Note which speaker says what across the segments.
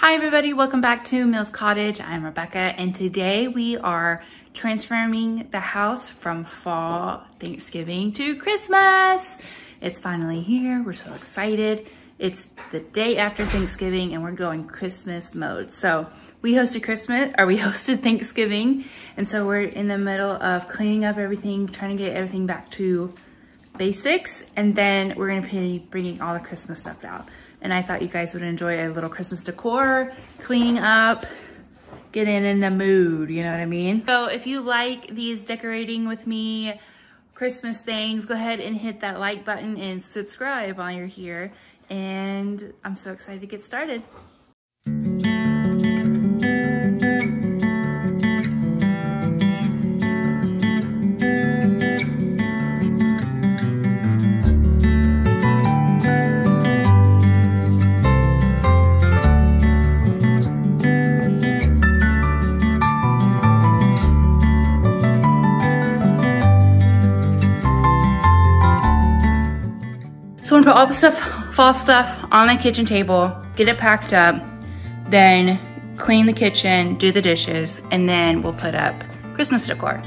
Speaker 1: Hi everybody, welcome back to Mills Cottage. I'm Rebekah and today we are transforming the house from fall Thanksgiving to Christmas. It's finally here, we're so excited. It's the day after Thanksgiving and we're going Christmas mode. So we hosted Christmas, or we hosted Thanksgiving. And so we're in the middle of cleaning up everything, trying to get everything back to basics. And then we're gonna be bringing all the Christmas stuff out. And I thought you guys would enjoy a little Christmas decor, cleaning up, getting in the mood, you know what I mean? So if you like these decorating with me Christmas things, go ahead and hit that like button and subscribe while you're here and I'm so excited to get started. So I'm gonna put all the stuff, fall stuff on the kitchen table, get it packed up, then clean the kitchen, do the dishes, and then we'll put up Christmas decor.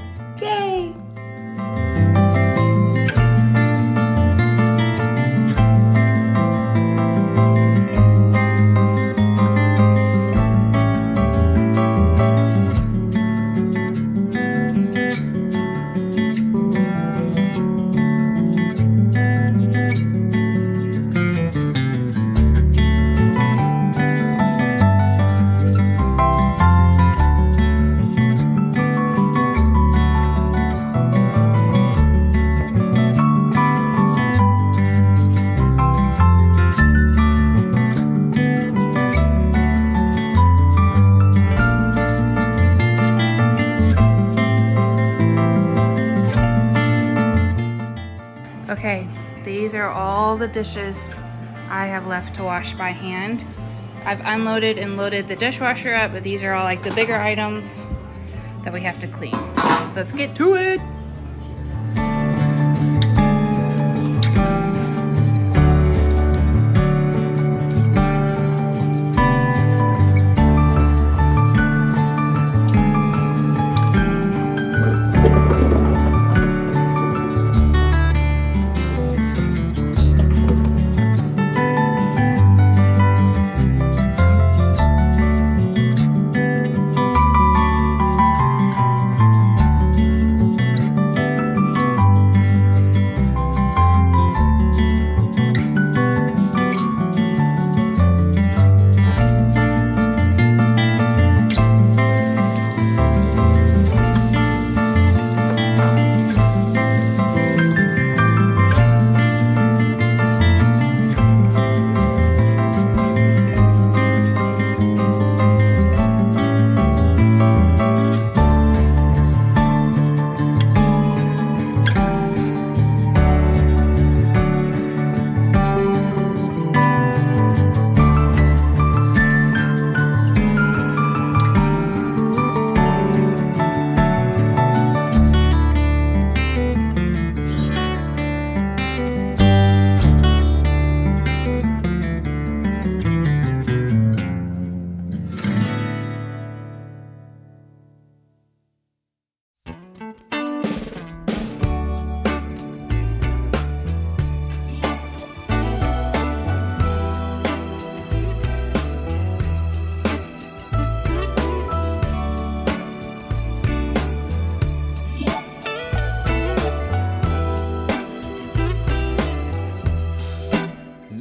Speaker 1: These are all the dishes I have left to wash by hand. I've unloaded and loaded the dishwasher up, but these are all like the bigger items that we have to clean. Let's get to it.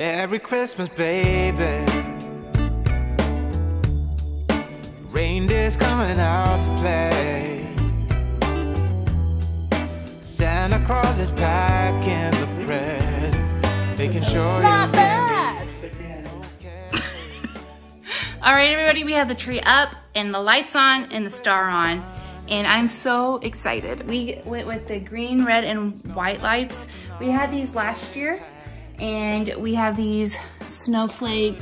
Speaker 2: Merry Christmas, baby. Reindeer's coming out to play. Santa Claus is packing the presents, making sure
Speaker 1: Not
Speaker 2: you
Speaker 1: bad.
Speaker 2: okay.
Speaker 1: All right, everybody, we have the tree up and the lights on and the star on. And I'm so excited. We went with the green, red, and white lights. We had these last year and we have these snowflake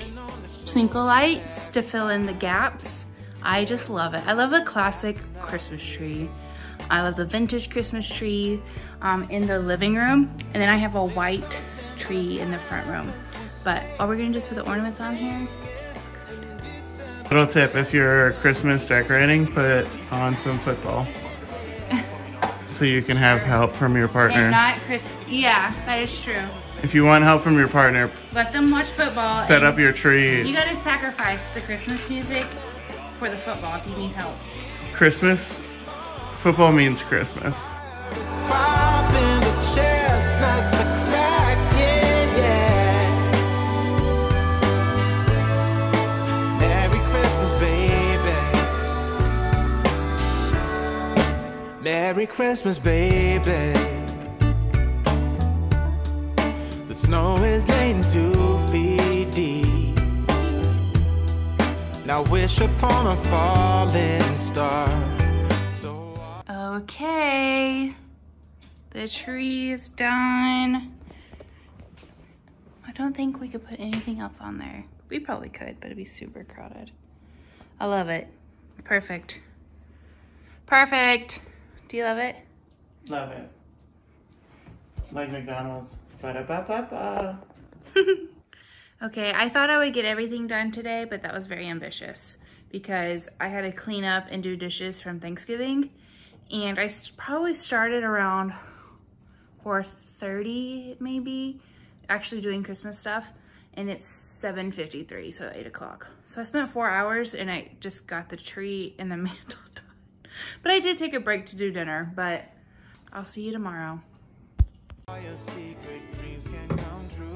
Speaker 1: twinkle lights to fill in the gaps. I just love it. I love the classic Christmas tree. I love the vintage Christmas tree um, in the living room. And then I have a white tree in the front room. But are we gonna just put the ornaments on here?
Speaker 3: Little tip, if you're Christmas decorating, put on some football. so you can have help from your partner.
Speaker 1: And not Chris. Yeah, that is true.
Speaker 3: If you want help from your partner,
Speaker 1: Let them watch football.
Speaker 3: set up your tree.
Speaker 1: You gotta sacrifice the Christmas music for the football if you need help.
Speaker 3: Christmas, football means Christmas.
Speaker 2: Popping the chestnuts are cracking, yeah. Merry Christmas, baby. Merry Christmas, baby. The snow is laying two feet deep. Now wish upon a falling star. So
Speaker 1: Okay. The tree is done. I don't think we could put anything else on there. We probably could, but it'd be super crowded. I love it. Perfect. Perfect. Do you love it?
Speaker 3: Love it. Like McDonald's. Ba-da-ba-ba-ba.
Speaker 1: Okay, I thought I would get everything done today, but that was very ambitious because I had to clean up and do dishes from Thanksgiving. And I probably started around 4.30 maybe, actually doing Christmas stuff. And it's 7.53, so 8 o'clock. So I spent four hours and I just got the tree and the mantle done. But I did take a break to do dinner, but I'll see you tomorrow.
Speaker 2: Your secret dreams can come true.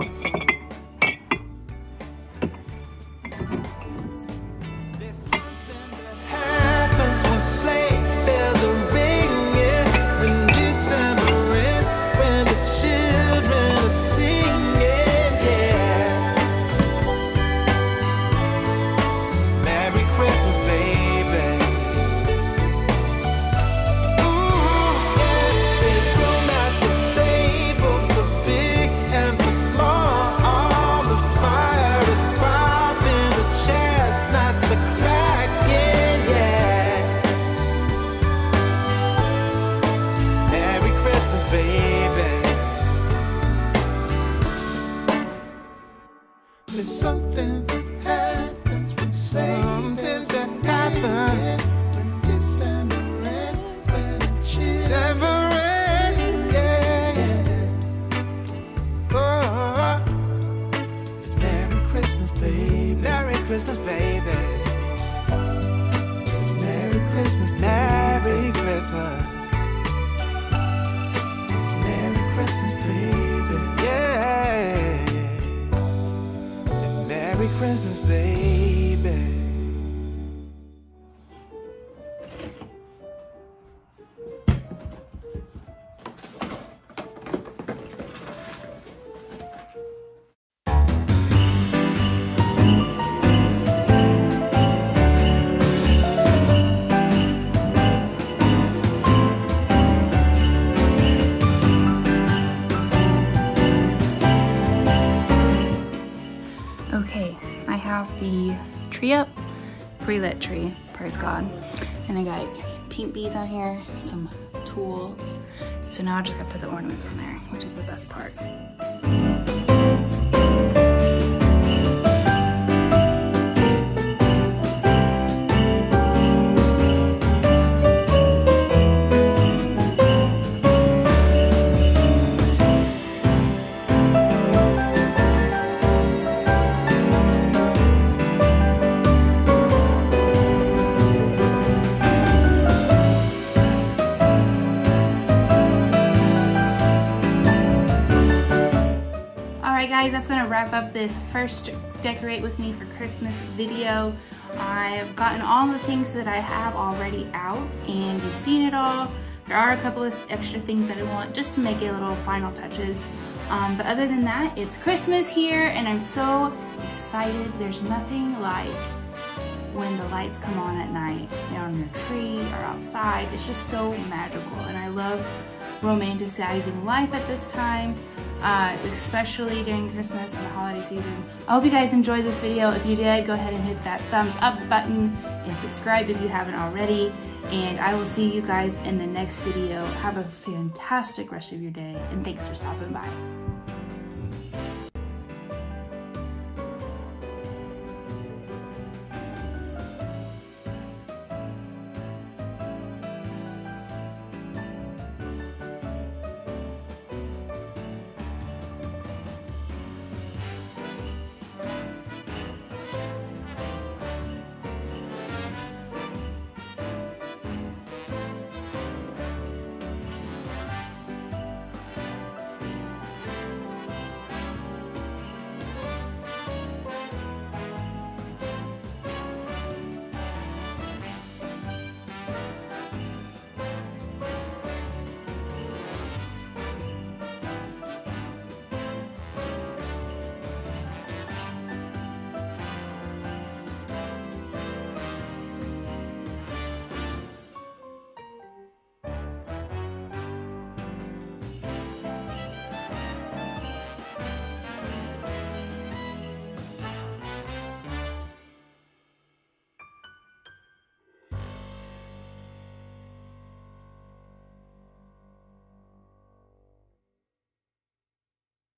Speaker 2: Christmas, baby. Merry Christmas, Merry Christmas. It's Merry Christmas, baby. Yeah. It's Merry Christmas, baby.
Speaker 1: Tree up, pre-lit tree, praise God. And I got pink beads on here, some tulle. So now I just gotta put the ornaments on there, which is the best part. Guys, that's gonna wrap up this first Decorate With Me for Christmas video. I've gotten all the things that I have already out and you've seen it all. There are a couple of extra things that I want just to make it little final touches. Um, but other than that, it's Christmas here and I'm so excited. There's nothing like when the lights come on at night on your tree or outside. It's just so magical and I love romanticizing life at this time, uh, especially during Christmas and the holiday seasons. I hope you guys enjoyed this video. If you did, go ahead and hit that thumbs up button and subscribe if you haven't already. And I will see you guys in the next video. Have a fantastic rest of your day and thanks for stopping by.